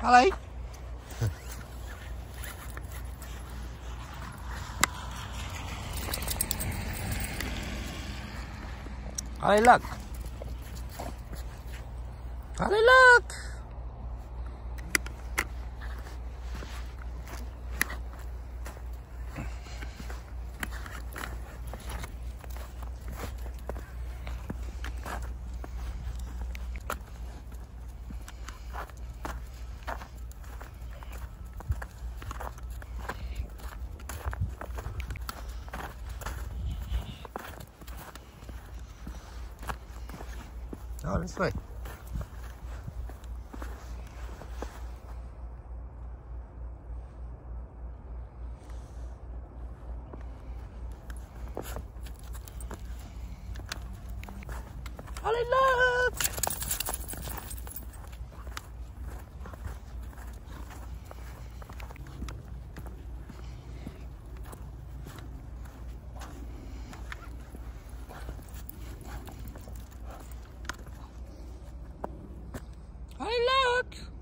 Holly? Holly, look. Holly, look. Oh, way. Holly, look! look.